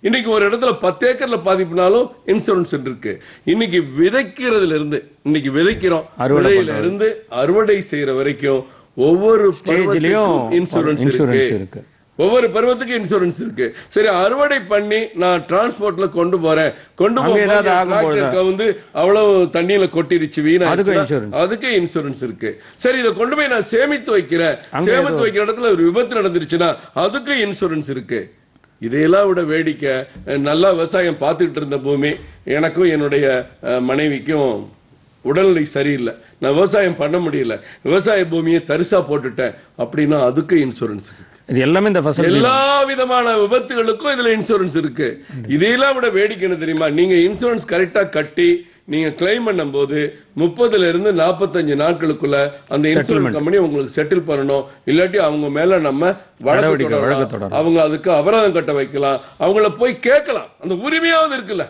இன்னைக்கு ஒரு இடத்துல பத்து ஏக்கர்ல பாதிப்புனாலும் இன்சூரன்ஸ் இருக்கு. இன்னைக்கு விதைக்கிறதுல இருந்து இன்னைக்கு விதைக்கிறோம். அறுவடை விதையில பண்றது. இருந்து அறுவடை செய்யற வரைக்கும் ஒவ்வொரு ஸ்டேஜ்லயும் இன்சூரன்ஸ் இருக்கு. ஒவ்வொரு பருவத்துக்கும் இன்சூரன்ஸ் இருக்கு. சரி அறுவடை பண்ணி நான் டிரான்ஸ்போர்ட்ல கொண்டு போறேன். கொண்டு tractor வந்து அவ்வளவு தண்ணியில கொட்டிருச்சு வீணா. அதுக்கு இன்சூரன்ஸ் இருக்கு. சரி இதை கொண்டு போய் நான் சேமித்து வைக்கிறேன். சேமித்து வைக்கிற இடத்துல ஒரு விபத்து நடந்துருச்சுன்னா அதுக்கு இன்சூரன்ஸ் இருக்கு. இதையெல்லாம் விட வேடிக்கை நல்லா விவசாயம் பார்த்துக்கிட்டு இருந்த பூமி எனக்கும் என்னுடைய மனைவிக்கும் உடல்நிலை சரியில்லை. நான் விவசாயம் பண்ண முடியல. விவசாய பூமியை தரிசா போட்டுட்டேன். அப்படின்னா அதுக்கு இன்சூரன்ஸ் இருக்கு. இது எல்லாமே இந்த ஃபெசிலிட்டி எல்லா விதமான விபத்துகளுக்கும் இதுல இன்சூரன்ஸ் இருக்கு. இதையெல்லாம் விட வேடிக்கை என்ன தெரியுமா? நீங்க இன்சூரன்ஸ் கரெக்டா கட்டி நீங்க கிளைம் பண்ணும்போது முப்பதுல இருந்து நாற்பத்தஞ்சு நாட்களுக்குள்ள அந்த இன்சூரன்ஸ். கம்பெனி உங்களுக்கு செட்டில் பண்ணணும். இல்லாட்டி அவங்க மேல நம்ம வழக்கு. அவங்க அதுக்கு அபராதம் கட்ட வைக்கலாம். அவங்கள போய் கேட்கலாம். அந்த உரிமையாவது இருக்குல்ல.